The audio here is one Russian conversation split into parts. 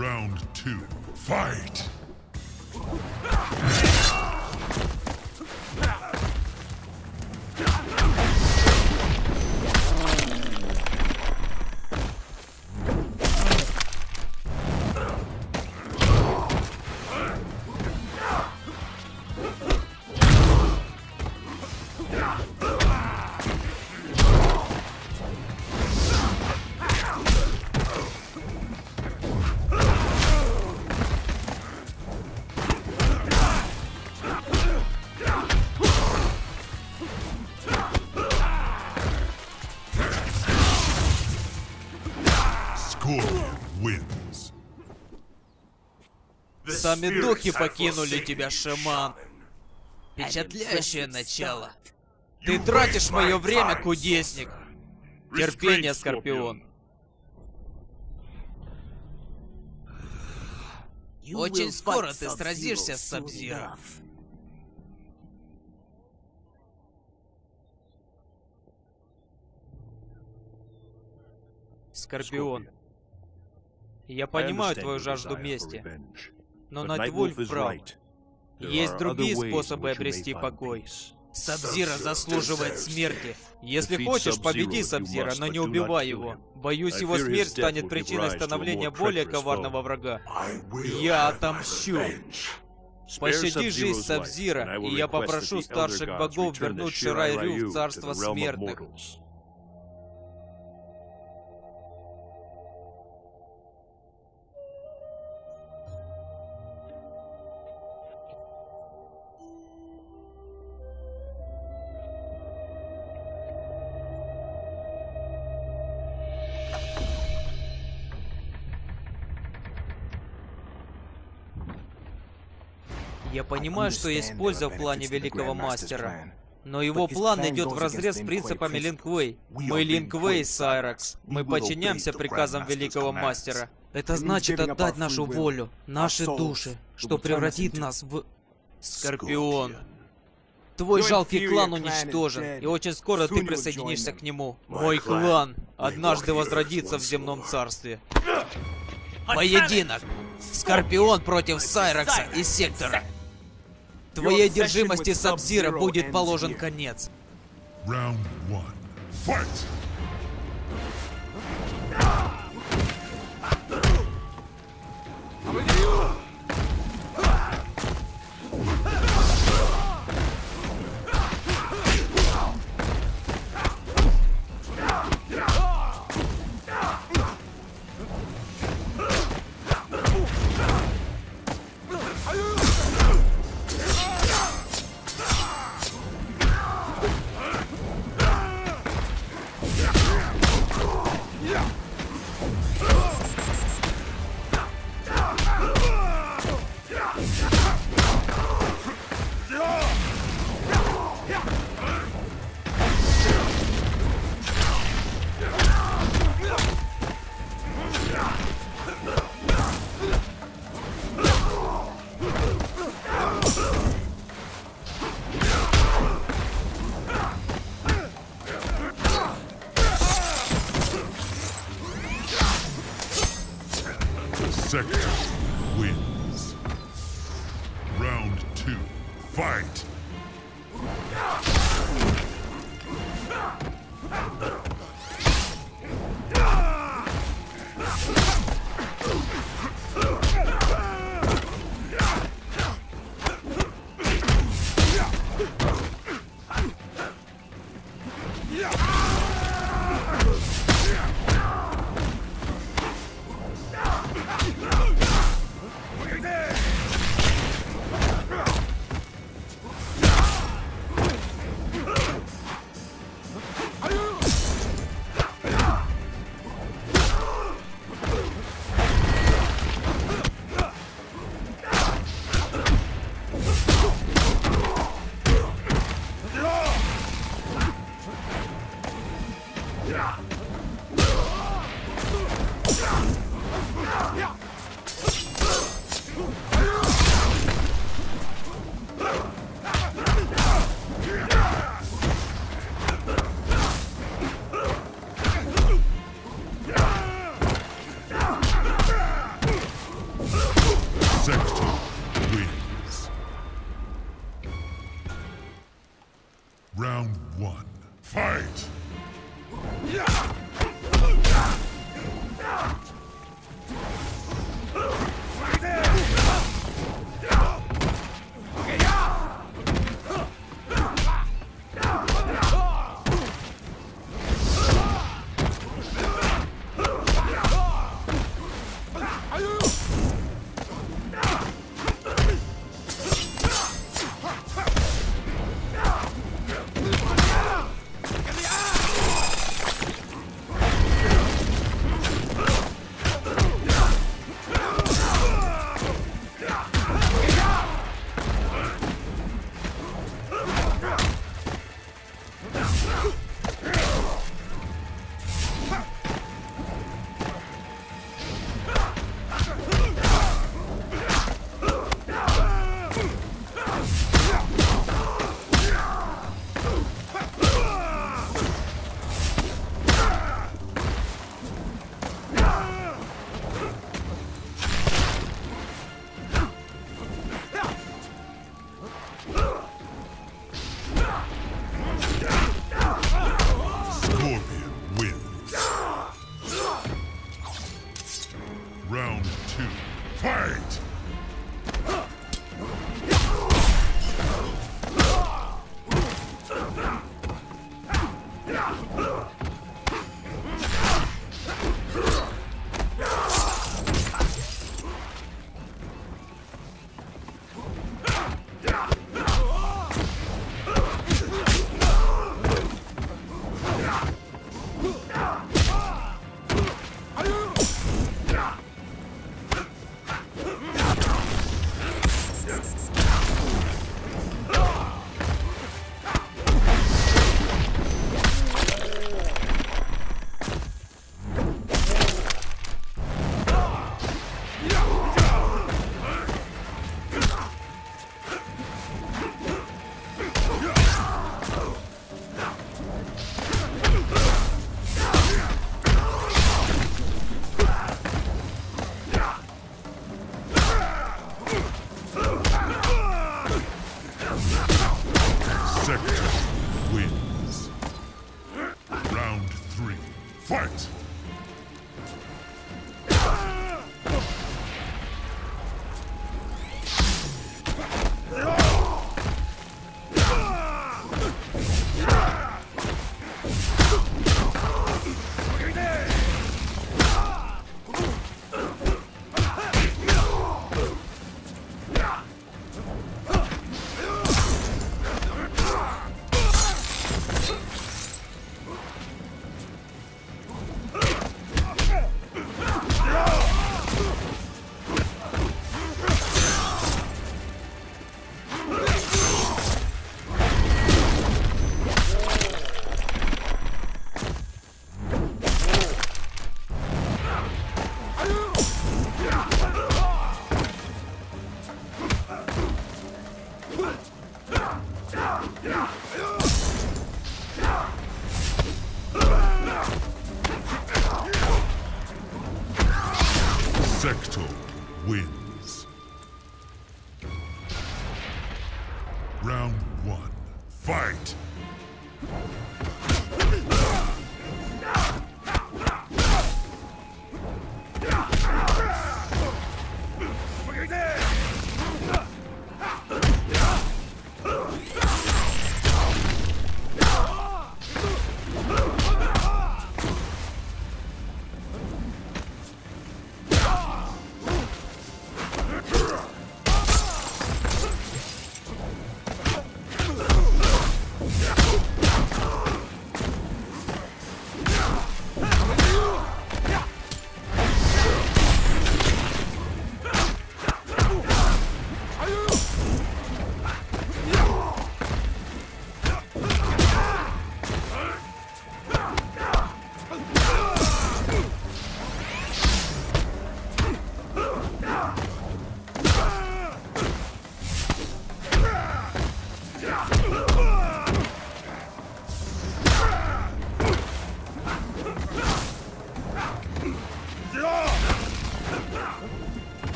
Round two. Fight! Сами духи покинули тебя, шаман. Впечатляющее начало. Ты тратишь мое время, кудесник. Терпение, Скорпион. Очень скоро ты сразишься с Сабзиро. Скорпион. Я понимаю твою жажду мести, но Найтвульф прав. Есть другие способы обрести покой. Сабзира заслуживает смерти. Если хочешь, победи Сабзира, но не убивай его. Боюсь, его смерть станет причиной становления более коварного врага. Я отомщу. Пощади жизнь Сабзира, и я попрошу старших богов вернуть Ширай-Рю в царство смертных. Понимаю, что есть польза в плане Великого Мастера. Но его план идет вразрез с принципами Линквей. Мы Линквей, Сайракс. Мы подчиняемся приказам Великого Мастера. Это значит отдать нашу волю, наши души, что превратит нас в... Скорпион. Твой жалкий клан уничтожен, и очень скоро ты присоединишься к нему. Мой клан однажды возродится в земном царстве. Поединок! Скорпион против Сайракса и Сектора. Твоей одержимости Сабзира будет положен конец. Round one. Fight! Sector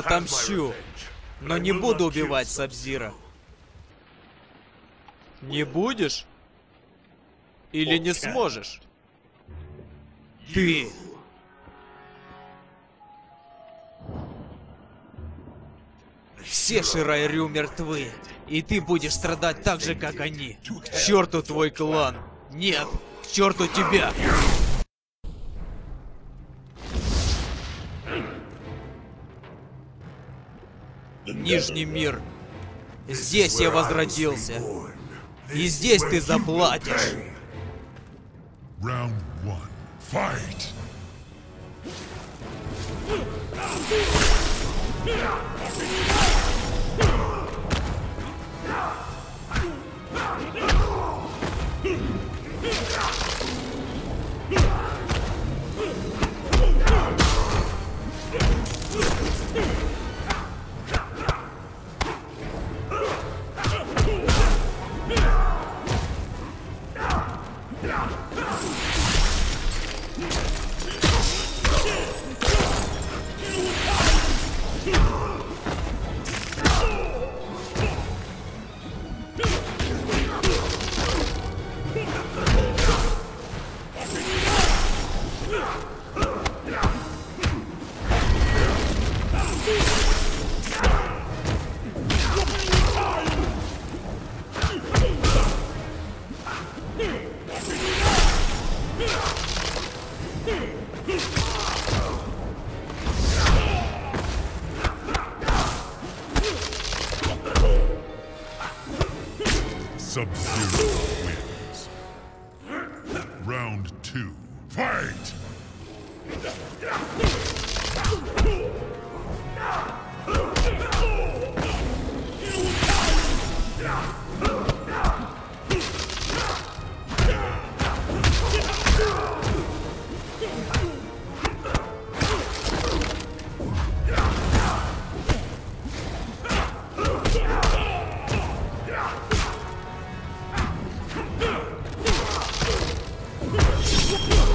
отомщу, но не буду убивать Сабзира. Не будешь? Или не сможешь? Ты! Все Ширайрю мертвы, и ты будешь страдать так же, как они. К черту твой клан! Нет, к черту тебя! Нижний мир. Здесь я возродился. И здесь ты заплатишь. Round one. Fight! Sub-Zero Yeah.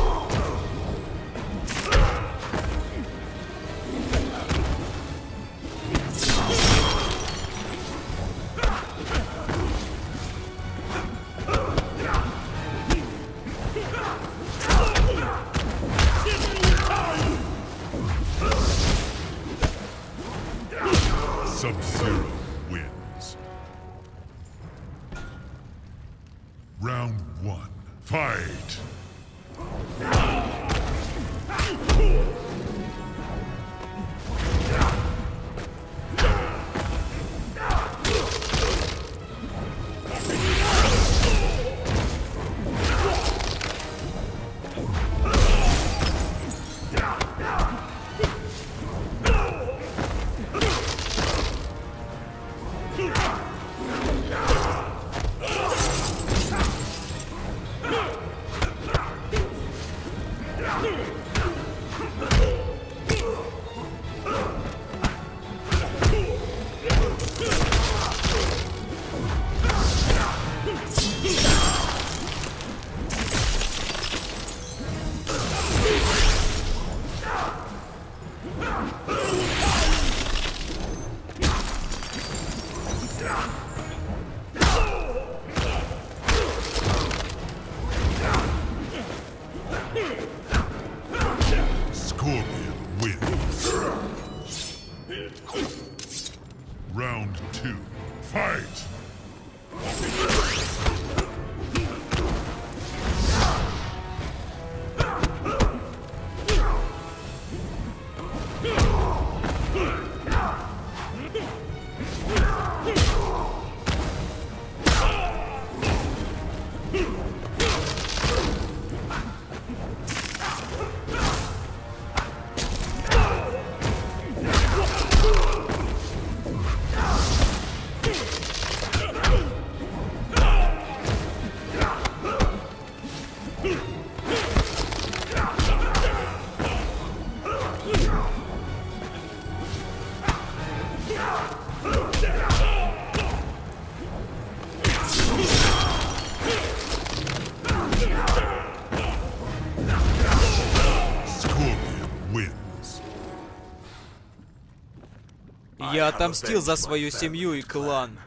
Я отомстил за свою семью и клан.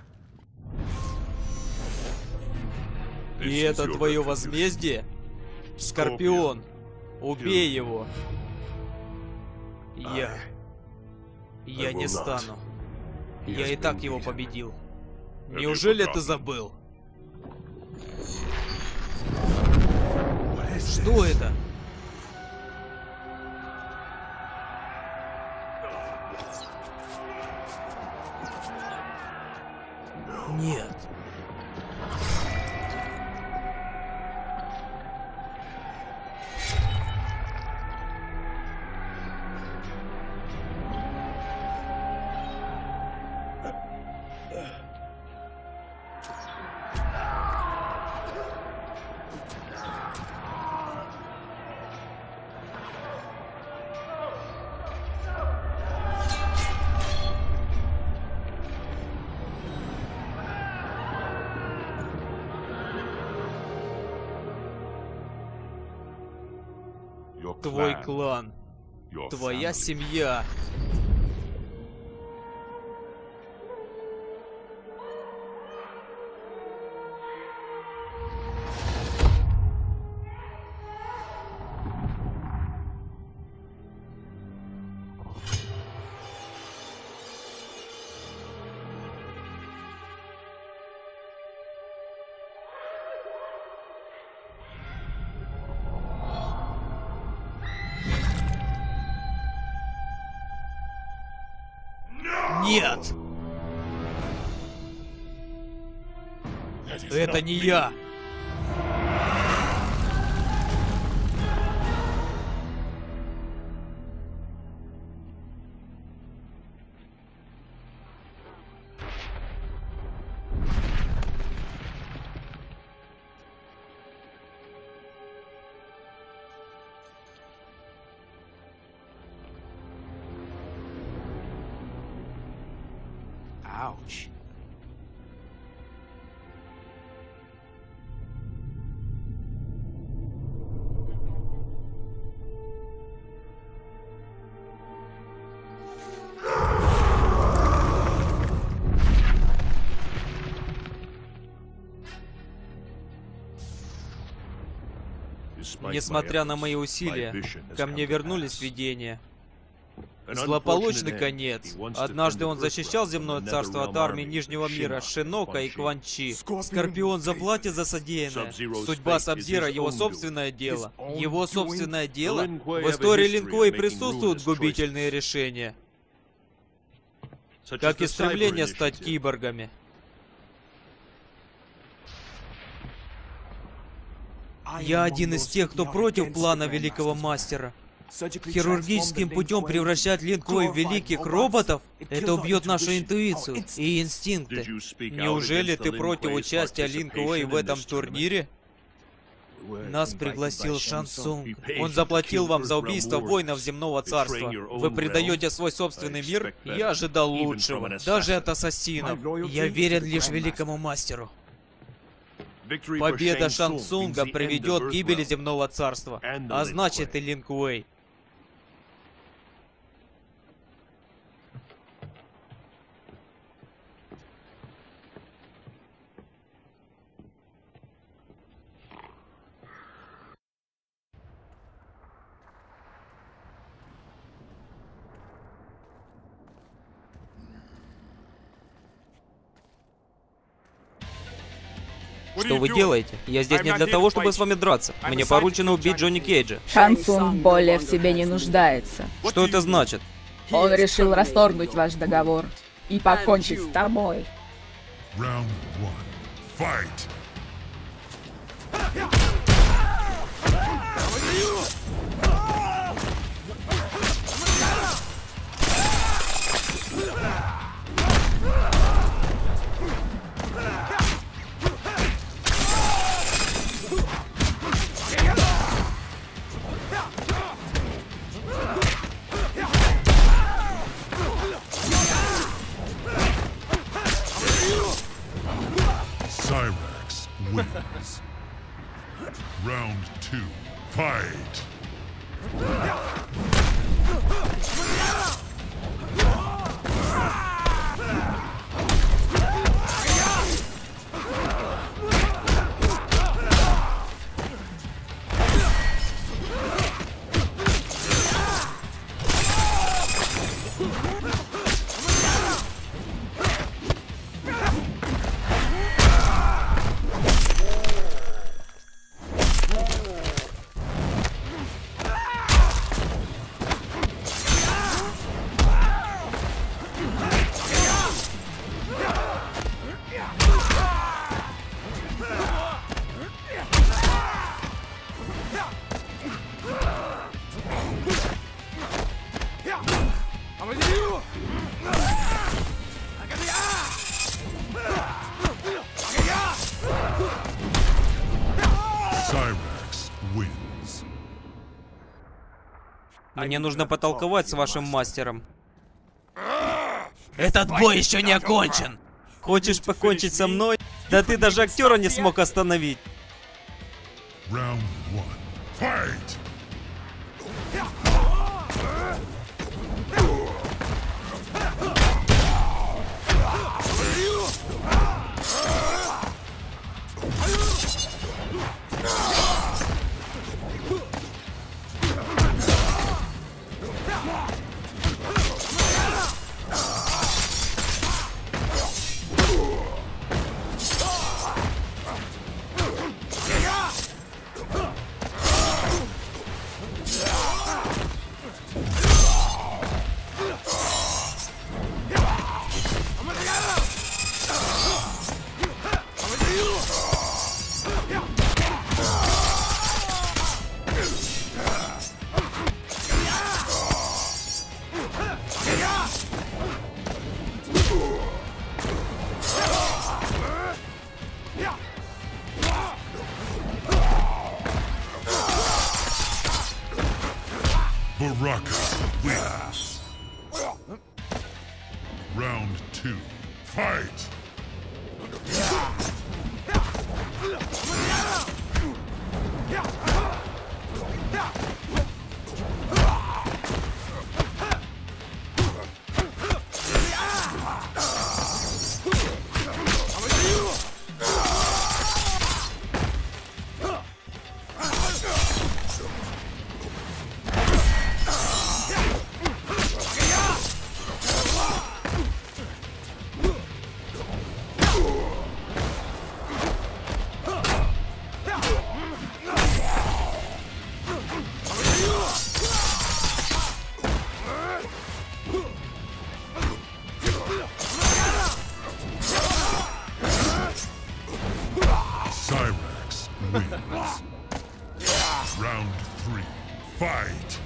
И это твое возмездие? Скорпион, убей его. Я... Я не стану. Я и так его победил. Неужели ты забыл? Что это? Нет. Твой клан. Твоя семья. Нет! Это не я! Несмотря на мои усилия, ко мне вернулись видения. Злополучный конец. Однажды он защищал земное царство от армии Нижнего мира Шинока и Кванчи. Скорпион заплатит за содеянное. Судьба Сабзира — его собственное дело. Его собственное дело? В истории Линквей присутствуют губительные решения. Как истребление стать киборгами. Я один из тех, кто против плана Великого Мастера. Хирургическим путем превращать Линквей в великих роботов? Это убьет нашу интуицию и инстинкты. Неужели ты против участия Линквей в этом турнире? Нас пригласил Шансунг. Он заплатил вам за убийство воинов земного царства. Вы предаете свой собственный мир? Я ожидал лучшего. Даже от ассасинов. Я верен лишь великому мастеру. Победа Шансунга приведет к гибели земного царства, а значит и Линквей. Что вы делаете? Я здесь не для того, чтобы с вами драться. Мне поручено убить Джонни Кейджа. Шансун более в себе не нуждается. Что это значит? Он решил расторгнуть ваш договор и покончить с тобой. Round one. Fight! Wins. Round two. Fight! Мне нужно потолковать с вашим мастером. Этот бой еще не окончен. Хочешь покончить со мной? Да ты даже актера не смог остановить. Round one. Fight! Baraka wins. Round three. Fight!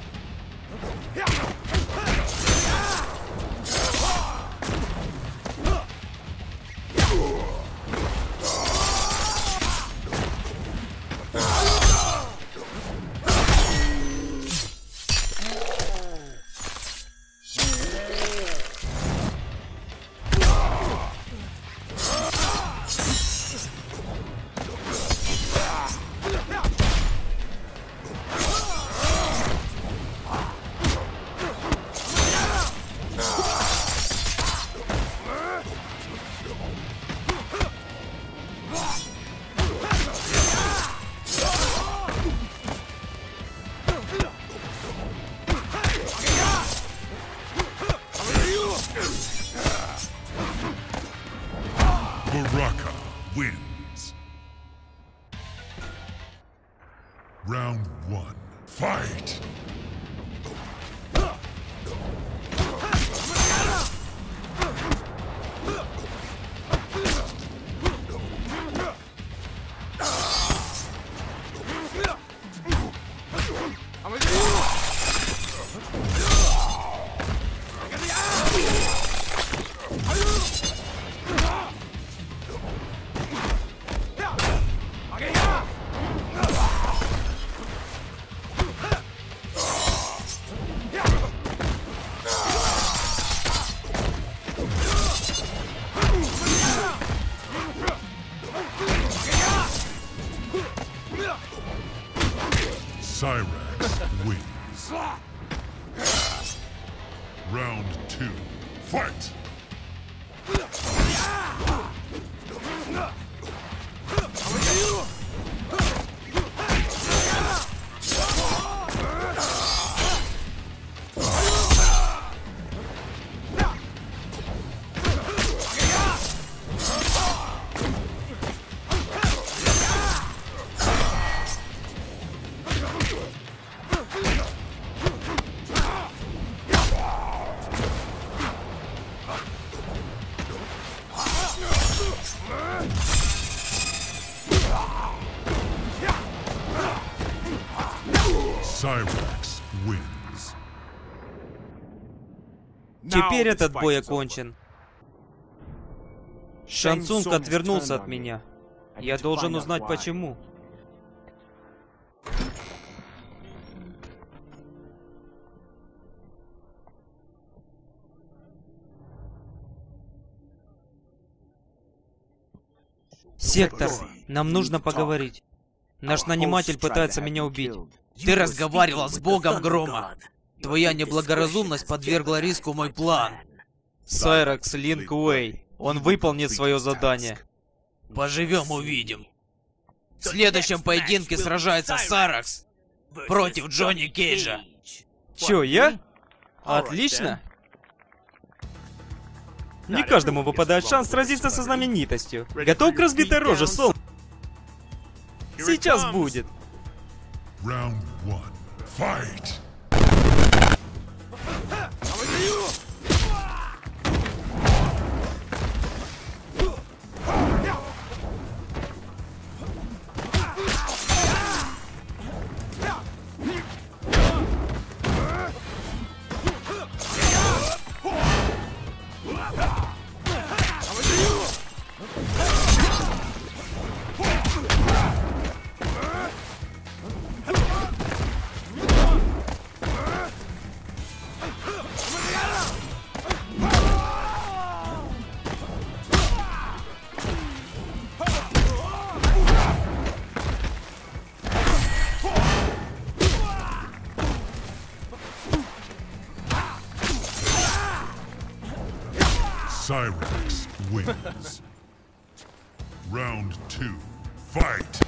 Round one, fight! Теперь этот бой окончен. Шансунг отвернулся от меня. Я должен узнать почему. Сектор, нам нужно поговорить. Наш наниматель пытается меня убить. Ты разговаривал с богом грома. Твоя неблагоразумность подвергла риску мой план. Сайракс Линк Уэй. Он выполнит свое задание. Поживем, увидим. В следующем поединке сражается Саракс против Джонни Кейджа. Чё, я? Отлично. Не каждому выпадает шанс сразиться со знаменитостью. Готов к разбитой роже, Сол? Сейчас будет. Round one. Fight! you? Cyrax wins. Round two. Fight!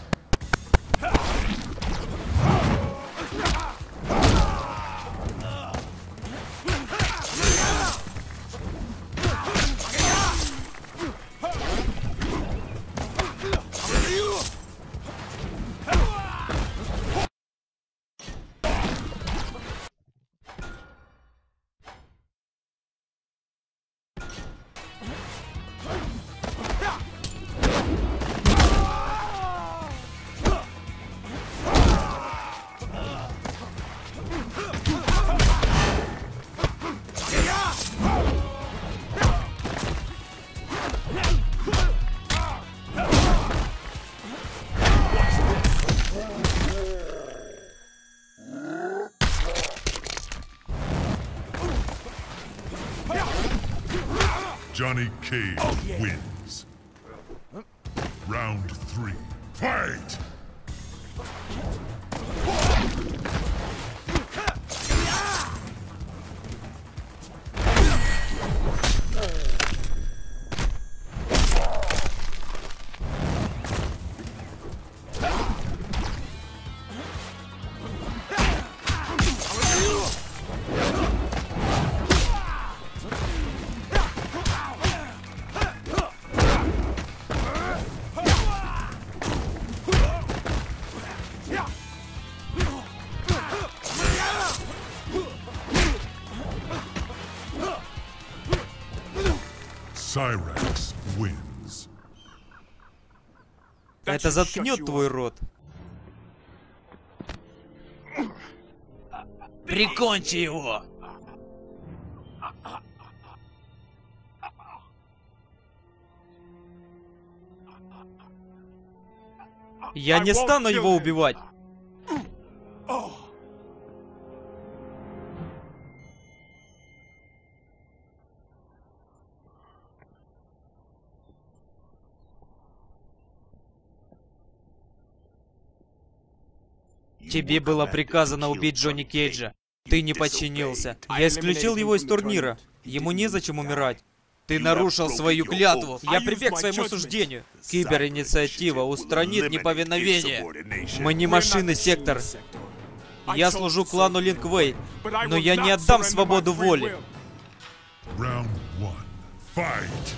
Johnny Cage oh, wins. Round three. Fight! Это заткнет твой рот. Прикончи его! Я не стану его убивать. Тебе было приказано убить Джонни Кейджа. Ты не подчинился. Я исключил его из турнира. Ему незачем умирать. Ты нарушил свою клятву. Я прибег к своему суждению. Киберинициатива устранит неповиновение. Мы не машины, Сектор. Я служу клану Линквей, но я не отдам свободу воли. Round one. Fight!